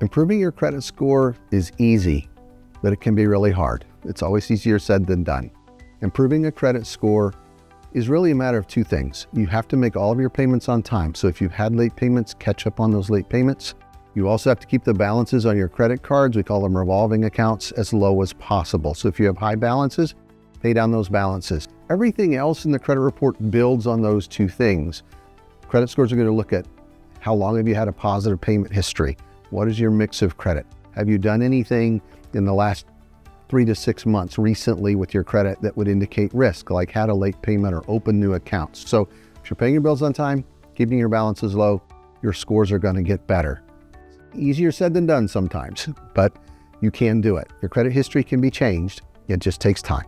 Improving your credit score is easy, but it can be really hard. It's always easier said than done. Improving a credit score is really a matter of two things. You have to make all of your payments on time. So if you've had late payments, catch up on those late payments. You also have to keep the balances on your credit cards, we call them revolving accounts, as low as possible. So if you have high balances, pay down those balances. Everything else in the credit report builds on those two things. Credit scores are going to look at how long have you had a positive payment history? What is your mix of credit? Have you done anything in the last three to six months recently with your credit that would indicate risk, like had a late payment or open new accounts? So if you're paying your bills on time, keeping your balances low, your scores are going to get better. Easier said than done sometimes, but you can do it. Your credit history can be changed. It just takes time.